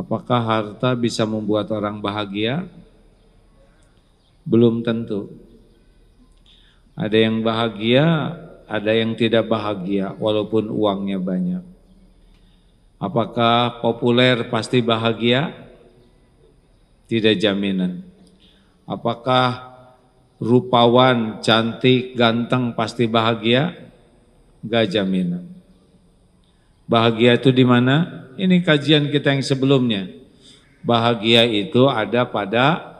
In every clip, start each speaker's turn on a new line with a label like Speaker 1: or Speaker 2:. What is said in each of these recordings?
Speaker 1: Apakah harta bisa membuat orang bahagia? Belum tentu. Ada yang bahagia, ada yang tidak bahagia walaupun uangnya banyak. Apakah populer pasti bahagia? Tidak jaminan. Apakah rupawan, cantik, ganteng pasti bahagia? Gak jaminan. Bahagia itu di mana? Ini kajian kita yang sebelumnya. Bahagia itu ada pada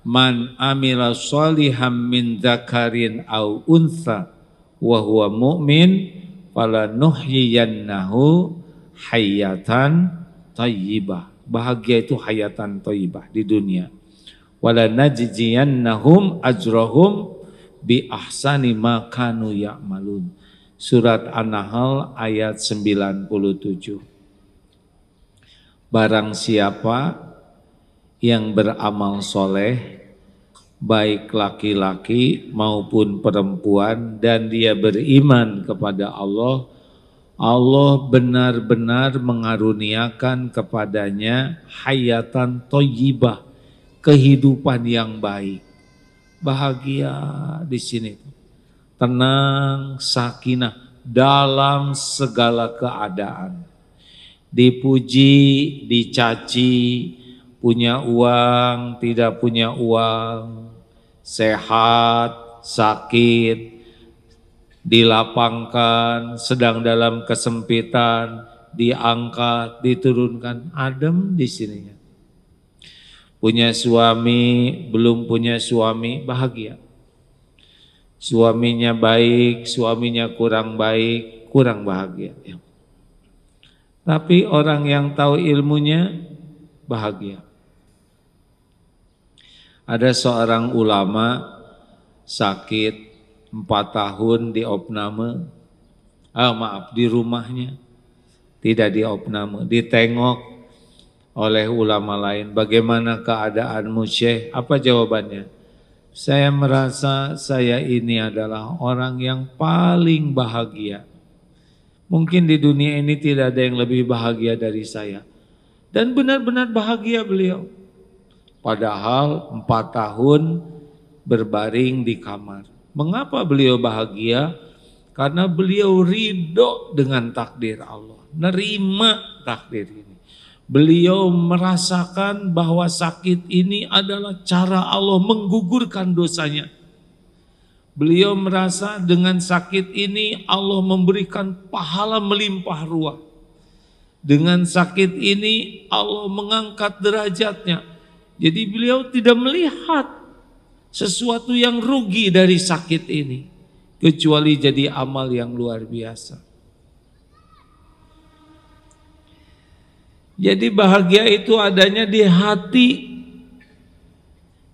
Speaker 1: man amila saliham min dzakarin au untha wa huwa mu'min fala nuhyiyannahu hayatan thayyibah. Bahagia itu hayatan thayyibah di dunia. Wala najziyannahum ajrahum bi ahsani ma kanu ya'malun. Surat An-Nahl ayat 97. Barang siapa yang beramal soleh, baik laki-laki maupun perempuan, dan dia beriman kepada Allah, Allah benar-benar mengaruniakan kepadanya hayatan toyibah, kehidupan yang baik. Bahagia di sini. Tenang, sakinah dalam segala keadaan dipuji, dicaci, punya uang, tidak punya uang, sehat, sakit, dilapangkan, sedang dalam kesempitan, diangkat, diturunkan, adem di sininya. Punya suami, belum punya suami, bahagia. Suaminya baik, suaminya kurang baik, kurang bahagia. Ya. Tapi orang yang tahu ilmunya bahagia. Ada seorang ulama sakit empat tahun di opname, ah maaf di rumahnya, tidak di opname, ditengok oleh ulama lain. Bagaimana keadaanmu Syekh? Apa jawabannya? Saya merasa saya ini adalah orang yang paling bahagia Mungkin di dunia ini tidak ada yang lebih bahagia dari saya. Dan benar-benar bahagia beliau. Padahal empat tahun berbaring di kamar. Mengapa beliau bahagia? Karena beliau ridho dengan takdir Allah. Nerima takdir ini. Beliau merasakan bahwa sakit ini adalah cara Allah menggugurkan dosanya. Beliau merasa dengan sakit ini Allah memberikan pahala melimpah ruah. Dengan sakit ini Allah mengangkat derajatnya. Jadi beliau tidak melihat sesuatu yang rugi dari sakit ini. Kecuali jadi amal yang luar biasa. Jadi bahagia itu adanya di hati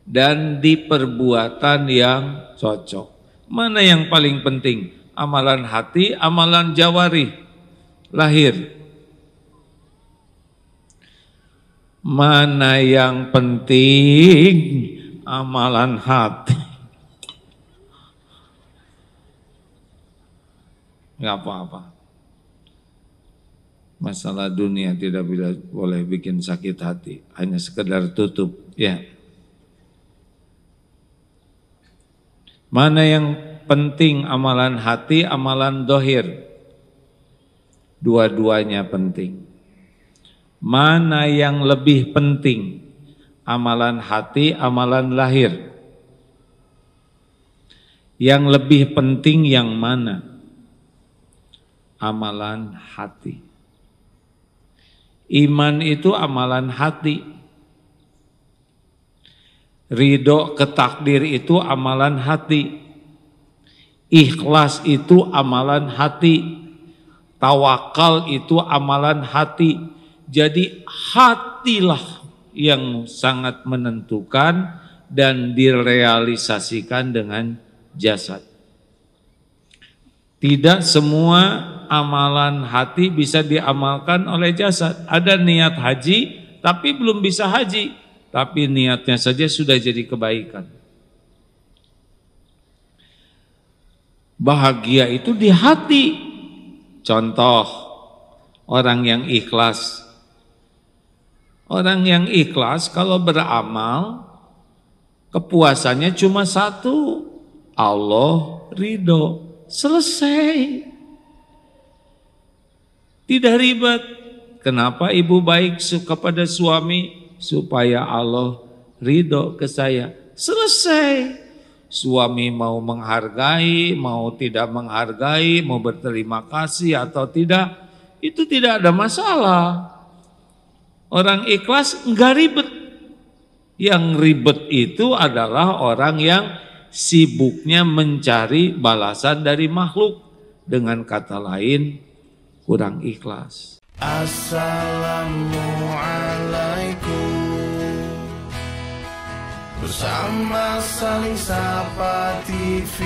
Speaker 1: dan di perbuatan yang cocok. Mana yang paling penting? Amalan hati, amalan jawari, lahir. Mana yang penting? Amalan hati. Gak apa-apa. Masalah dunia tidak boleh bikin sakit hati. Hanya sekedar tutup. Ya. Mana yang penting amalan hati, amalan dohir? Dua-duanya penting. Mana yang lebih penting? Amalan hati, amalan lahir. Yang lebih penting yang mana? Amalan hati. Iman itu amalan hati. Ridho ke takdir itu amalan hati. Ikhlas itu amalan hati. Tawakal itu amalan hati. Jadi hatilah yang sangat menentukan dan direalisasikan dengan jasad. Tidak semua amalan hati bisa diamalkan oleh jasad. Ada niat haji tapi belum bisa haji tapi niatnya saja sudah jadi kebaikan. Bahagia itu di hati. Contoh, orang yang ikhlas. Orang yang ikhlas kalau beramal, kepuasannya cuma satu, Allah ridho. Selesai. Tidak ribet. Kenapa ibu baik kepada suami? Supaya Allah ridho ke saya. Selesai. Suami mau menghargai, mau tidak menghargai, mau berterima kasih atau tidak, itu tidak ada masalah. Orang ikhlas enggak ribet. Yang ribet itu adalah orang yang sibuknya mencari balasan dari makhluk. Dengan kata lain, kurang ikhlas. Assalamualaikum Bersama saling sapa TV